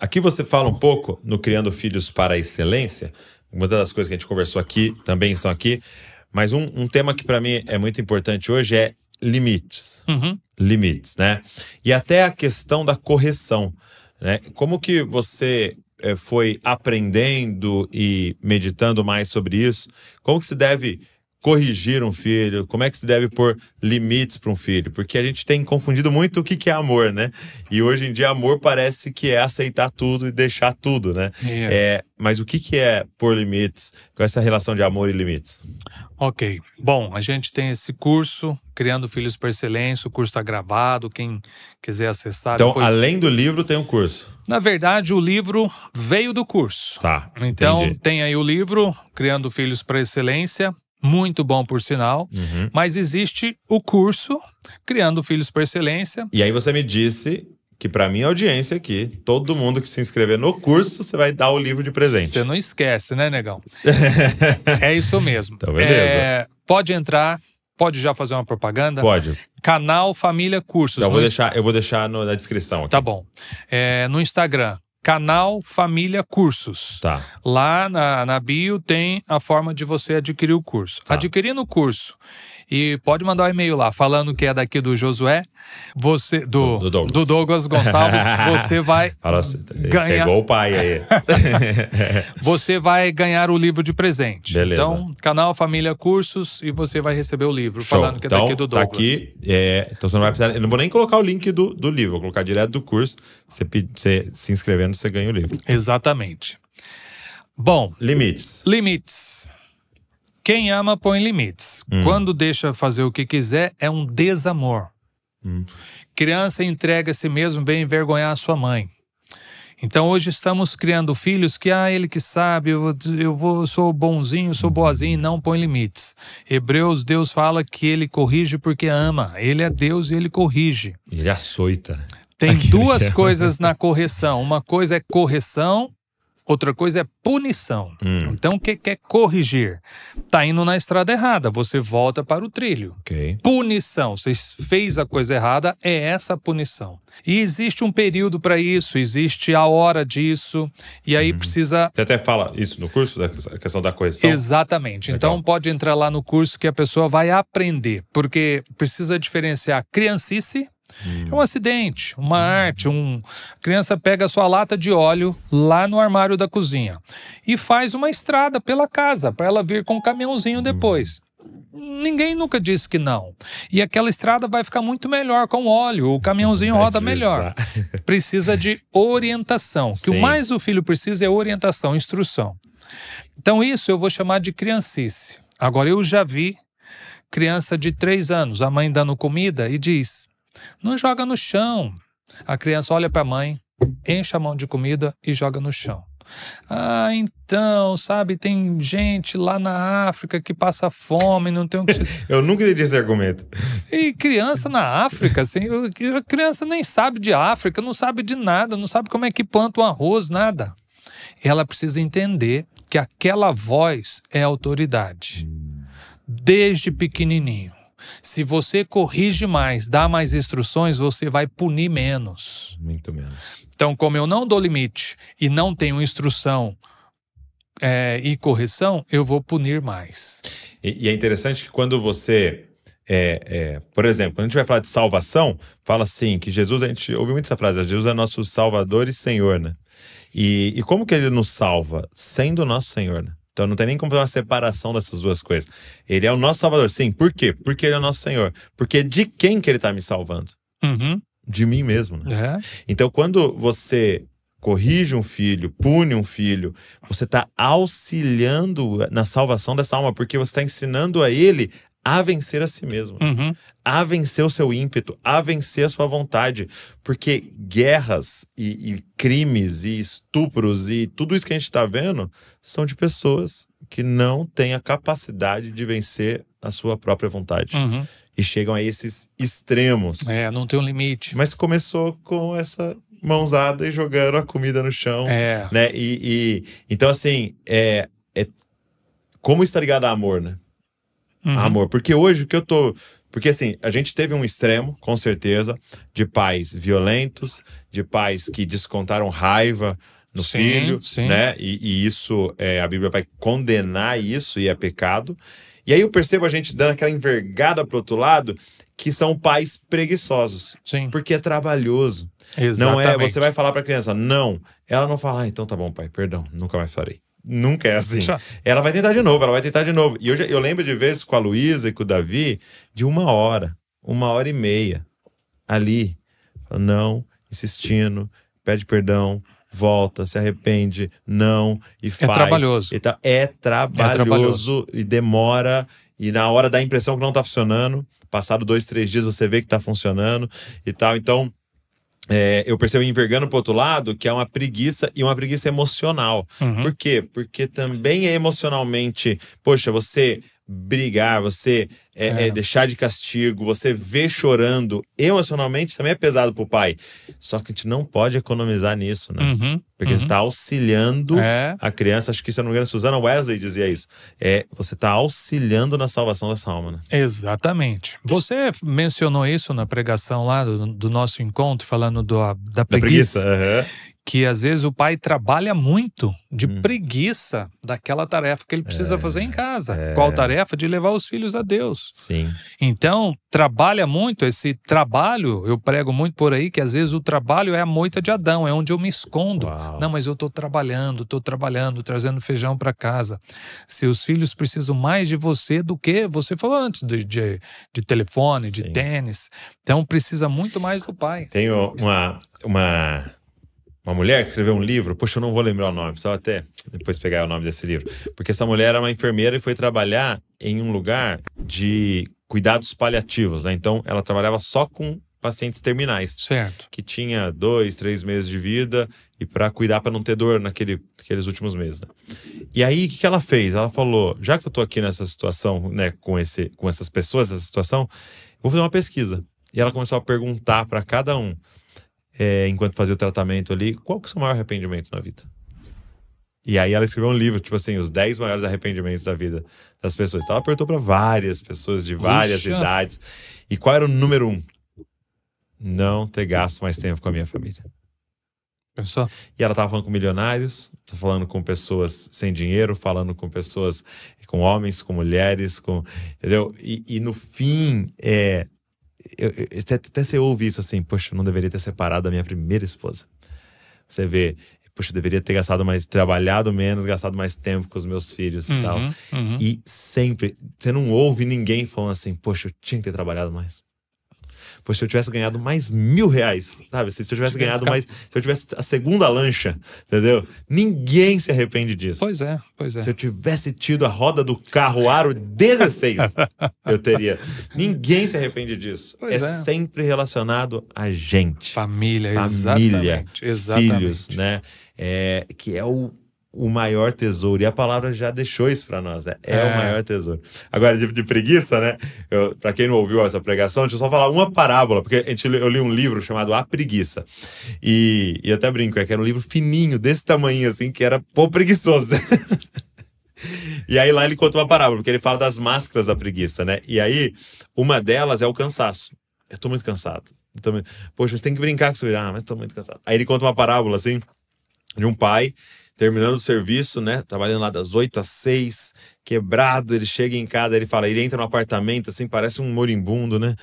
aqui você fala um pouco no Criando Filhos para a Excelência. Muitas das coisas que a gente conversou aqui também estão aqui. Mas um, um tema que para mim é muito importante hoje é limites. Uhum. Limites, né? E até a questão da correção. Né? Como que você eh, foi aprendendo e meditando mais sobre isso? Como que se deve corrigir um filho? Como é que se deve pôr limites para um filho? Porque a gente tem confundido muito o que, que é amor, né? E hoje em dia amor parece que é aceitar tudo e deixar tudo, né? Yeah. É, mas o que, que é pôr limites? Com essa relação de amor e limites? Ok. Bom, a gente tem esse curso, Criando Filhos por Excelência. O curso está gravado. Quem quiser acessar. Então, depois... além do livro, tem um curso. Na verdade, o livro veio do curso. Tá. Então, entendi. tem aí o livro, Criando Filhos para Excelência. Muito bom, por sinal. Uhum. Mas existe o curso, Criando Filhos por Excelência. E aí você me disse que para minha audiência aqui, todo mundo que se inscrever no curso, você vai dar o livro de presente. Você não esquece, né, negão? é isso mesmo. Então, beleza. É, pode entrar, pode já fazer uma propaganda. Pode. Canal Família Cursos. Então, eu no vou ins- deixar, eu vou deixar no- na descrição aqui. Tá bom. É, no Instagram, Canal Família Cursos. Tá. Lá na, na bio tem a forma de você adquirir o curso. Tá. Adquirindo o curso, e pode mandar um e-mail lá falando que é daqui do Josué, você do, Do- do Douglas. Douglas Gonçalves, você vai assim, Ganha. Pegou o pai aí. você vai ganhar o livro de presente. Beleza. Então, canal Família Cursos e você vai receber o livro Show. falando que é então, daqui do tá Douglas. aqui. é, então você não vai precisar. Eu não vou nem colocar o link do, do livro, vou colocar direto do curso. Você, você se você ganha o livro. Exatamente. Bom, Limites. Limites. Quem ama põe limites. Hum. Quando deixa fazer o que quiser, é um desamor. Hum. Criança entrega a si mesmo bem envergonhar a sua mãe. Então hoje estamos criando filhos que, ah, ele que sabe, eu, eu vou, sou bonzinho, sou boazinho, não põe limites. Hebreus, Deus fala que ele corrige porque ama. Ele é Deus e ele corrige. Ele açoita. Tem duas coisas na correção. Uma coisa é correção, outra coisa é punição. Hum. Então, o que que é corrigir? Tá indo na estrada errada, você volta para o trilho. Ok. Punição, você fez a coisa errada, é essa a punição. E existe um período para isso, existe a hora disso, e aí precisa. Você até fala isso no curso, da a questão da correção? Exatamente. Legal. Então pode entrar lá no curso que a pessoa vai aprender, porque precisa diferenciar criancice. É um acidente, uma arte, um a criança pega sua lata de óleo lá no armário da cozinha e faz uma estrada pela casa para ela vir com um caminhãozinho depois. Ninguém nunca disse que não. E aquela estrada vai ficar muito melhor com óleo, o caminhãozinho Vai roda melhor precisa de orientação. Que Sim. o mais o filho precisa é orientação, instrução. Então, isso eu vou chamar de criancice. Agora, eu já vi criança de três anos, a mãe dando comida e diz: não joga no chão. A criança olha para a mãe, enche a mão de comida e joga no chão. Ah, então, sabe, tem gente lá na África que passa fome, não tem o que Eu nunca entendi esse argumento. e criança na África, assim, a criança nem sabe de África, não sabe de nada, não sabe como é que planta um arroz, nada. Ela precisa entender que aquela voz é autoridade. Desde pequenininho. Se você corrige mais, dá mais instruções, você vai punir menos. Muito menos. Então, como eu não dou limite e não tenho instrução é, e correção, eu vou punir mais. E, e é interessante que quando você. É, é, por exemplo, quando a gente vai falar de salvação, fala assim: que Jesus, a gente ouviu muito essa frase, Jesus é nosso Salvador e Senhor, né? E, e como que ele nos salva? Sendo nosso Senhor, né? Então não tem nem como fazer uma separação dessas duas coisas. Ele é o nosso Salvador, sim. Por quê? Porque ele é o nosso Senhor. Porque de quem que ele está me salvando? Uhum, De mim mesmo, né? é. Então, quando você corrige um filho, pune um filho, você está auxiliando na salvação dessa alma, porque você está ensinando a ele a vencer a si mesmo, Uhum. a vencer o seu ímpeto, a vencer a sua vontade. Porque guerras e, e crimes e estupros e tudo isso que a gente está vendo são de pessoas que não têm a capacidade de vencer a sua própria vontade. Uhum. E chegam a esses extremos. É, não tem um limite. Mas começou com essa mãozada e jogando a comida no chão, É, né? E, e- então assim, é, é como está ligado a amor, né? Uhum. Amor, porque hoje o que eu tô Porque assim, a gente teve um extremo, com certeza, de pais violentos, de pais que descontaram raiva no Sim, filho, sim. né? E, e isso, é, a Bíblia vai condenar isso e é pecado. E aí eu percebo a gente dando aquela envergada pro outro lado, que são pais preguiçosos, Sim. porque é trabalhoso. Exatamente. Não é, você vai falar pra criança, não. Ela não fala, ah, então tá bom, pai, perdão, nunca mais farei. Nunca é assim. Ela vai tentar de novo, ela vai tentar de novo. E eu, já- eu lembro de vezes com a Luísa e com o Davi, de uma hora, uma hora e meia, ali. Não, insistindo, pede perdão, volta, se arrepende, não, e faz. trabalhoso. E tá- é trabalhoso, trabalhoso. e demora, e na hora dá a impressão que não tá funcionando. Passado dois, três dias você vê que tá funcionando e tal. Então, é, eu percebo envergando pro outro lado que é uma preguiça e uma preguiça emocional. Uhum. Por quê? Porque também é emocionalmente, poxa, você brigar, você é, É. é, deixar de castigo, você ver chorando emocionalmente também é pesado pro pai. Só que a gente não pode economizar nisso, né? Uhum. Porque você uhum. está auxiliando É, a criança. Acho que, se eu não me engano, Susana Wesley dizia isso. É, você está auxiliando na salvação dessa alma, né? exatamente. Você mencionou isso na pregação lá do, do nosso encontro, falando do, da Da preguiça. aham. Que às vezes o pai trabalha muito de Hum. preguiça daquela tarefa que ele precisa fazer em casa. é. Qual tarefa? De levar os filhos a Deus. Sim. Então, trabalha muito esse trabalho, eu prego muito por aí que às vezes o trabalho é a moita de Adão, é onde eu me escondo. Uau. Não, mas eu estou trabalhando, estou trabalhando, trazendo feijão para casa. Seus filhos precisam mais de você do que você falou antes, de, de, de telefone, de Sim. tênis. Então, precisa muito mais do pai. Tenho uma, uma, uma mulher que escreveu um livro, poxa, eu não vou lembrar o nome, precisava até depois pegar o nome desse livro. Porque essa mulher era uma enfermeira e foi trabalhar em um lugar de cuidados paliativos, né? Então, ela trabalhava só com pacientes terminais, Certo. que tinha dois, três meses de vida e para cuidar para não ter dor naquele, naqueles últimos meses. né? E aí, o que, que ela fez? Ela falou: já que eu tô aqui nessa situação, né, com, esse, com essas pessoas, essa situação, vou fazer uma pesquisa. E ela começou a perguntar para cada um, é, enquanto fazia o tratamento ali, qual que é o seu maior arrependimento na vida? E aí ela escreveu um livro, tipo assim, os 10 maiores arrependimentos da vida das pessoas. Então ela perguntou para várias pessoas de várias Puxa. idades. E qual era o número um? Não ter gasto mais tempo com a minha família. Pensou? E ela tava falando com milionários, tá falando com pessoas sem dinheiro, falando com pessoas, com homens, com mulheres, com. Entendeu? E, e no fim, é. Eu- eu- até, até você ouve isso assim, poxa, eu não deveria ter separado da minha primeira esposa. Você vê, poxa, eu deveria ter gastado mais, trabalhado menos, gastado mais tempo com os meus filhos e tal. Uhum, uhum. E sempre, você não ouve ninguém falando assim, poxa, eu tinha que ter trabalhado mais. Poxa, se eu tivesse ganhado mais mil reais, sabe? Se eu tivesse ganhado mais. Se eu tivesse a segunda lancha, entendeu? Ninguém se arrepende disso. Pois é, pois é. Se eu tivesse tido a roda do carro aro 16, eu teria. Ninguém se arrepende disso. Pois é. sempre relacionado a gente Família, família, exatamente. exatamente. filhos, né? É, que é o, o maior tesouro. E a palavra já deixou isso para nós, né? É, É. o maior tesouro. Agora, de, de preguiça, né? Para quem não ouviu essa pregação, deixa eu só falar uma parábola, porque a gente, eu li um livro chamado A Preguiça. E, e até brinco, é que era um livro fininho, desse tamanho, assim, que era pô preguiçoso. E aí lá ele conta uma parábola, porque ele fala das máscaras da preguiça, né? E aí, uma delas é o cansaço. Eu tô muito cansado. Eu tô muito- Poxa, você tem que brincar com isso. Ah, mas tô muito cansado. Aí ele conta uma parábola, assim, de um pai terminando o serviço, né? Trabalhando lá das 8 às 6, quebrado. Ele chega em casa, ele fala, ele entra no apartamento, assim, parece um moribundo, né?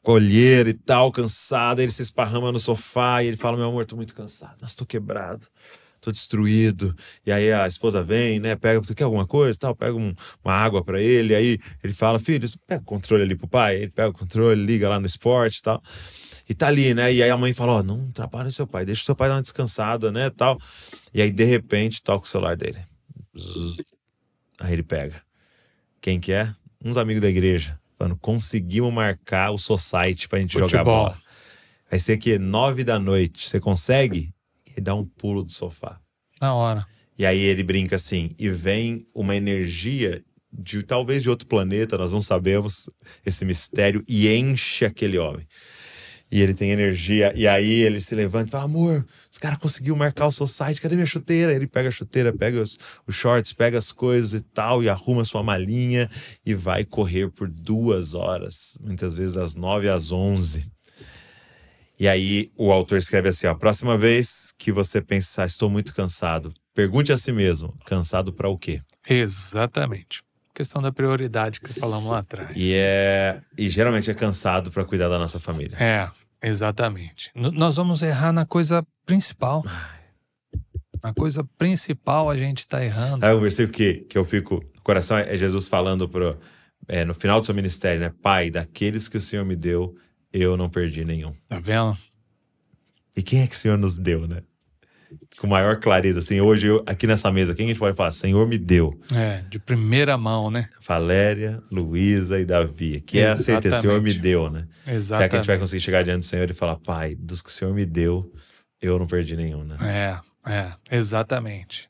Colheira e tal, cansado. Ele se esparrama no sofá e ele fala: Meu amor, tô muito cansado. Nossa, tô quebrado tô destruído. E aí a esposa vem, né? Pega, tu quer alguma coisa? Tal, pega um- uma água para ele. Aí ele fala, filho, pega o controle ali pro pai. Ele pega o controle, liga lá no esporte e tal. E tá ali, né? E aí a mãe fala, ó, não trabalha seu pai, deixa o seu pai dar uma descansada, né? Tal. E aí, de repente, toca o celular dele. Zzz. Aí ele pega. Quem que é? Uns amigos da igreja. Falando, conseguimos marcar o society pra gente jogar Futebol. bola. Vai ser que nove da noite. Você consegue? E dá um pulo do sofá. Na hora. E aí ele brinca assim, e vem uma energia de talvez de outro planeta, nós não sabemos esse mistério, e enche aquele homem. E ele tem energia. E aí ele se levanta e fala: Amor, os caras conseguiu marcar o society, cadê minha chuteira? Ele pega a chuteira, pega os, os, shorts, pega as coisas e tal, e arruma sua malinha e vai correr por duas horas, muitas vezes das nove às onze. E aí o autor escreve assim: ó, próxima vez que você pensar, estou muito cansado, pergunte a si mesmo: cansado para o quê? Exatamente questão da prioridade que falamos lá atrás. E é e geralmente é cansado para cuidar da nossa família. É, Exatamente. N nós vamos errar na coisa principal. Na coisa principal a gente está errando. Aí o versículo que, que eu fico. O coração é Jesus falando pro, é, no final do seu ministério, né? Pai, daqueles que o Senhor me deu, eu não perdi nenhum. Tá vendo? E quem é que o Senhor nos deu, né? Com maior clareza. Assim, hoje, eu, aqui nessa mesa, quem a gente pode falar? Senhor me deu. É, de primeira mão, né? Valéria, Luísa e Davi. Que é a certeza, Senhor me deu, né? Exatamente. Será que a gente vai conseguir chegar diante do Senhor e falar, Pai, dos que o Senhor me deu, eu não perdi nenhum, né? É, é, exatamente.